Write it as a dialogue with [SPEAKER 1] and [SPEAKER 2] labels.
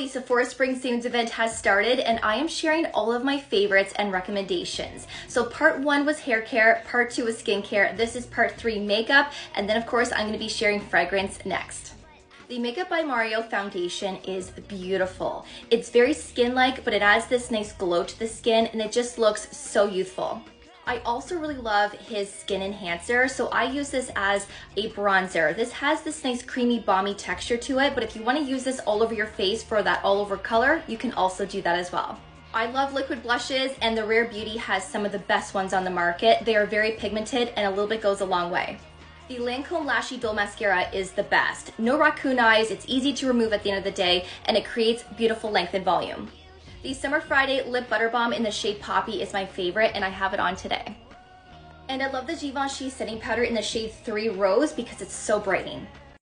[SPEAKER 1] the Sephora Spring Savings event has started and I am sharing all of my favorites and recommendations. So part one was hair care, part two was skincare, this is part three makeup, and then of course I'm gonna be sharing fragrance next. The Makeup by Mario foundation is beautiful. It's very skin-like, but it adds this nice glow to the skin and it just looks so youthful. I also really love his skin enhancer. So I use this as a bronzer. This has this nice creamy balmy texture to it, but if you wanna use this all over your face for that all over color, you can also do that as well. I love liquid blushes and the Rare Beauty has some of the best ones on the market. They are very pigmented and a little bit goes a long way. The Lancome Lash Idôle Mascara is the best. No raccoon eyes, it's easy to remove at the end of the day, and it creates beautiful length and volume. The Summer Friday Lip Butter Balm in the shade Poppy is my favorite and I have it on today. And I love the Givenchy setting powder in the shade 3 Rose because it's so brightening.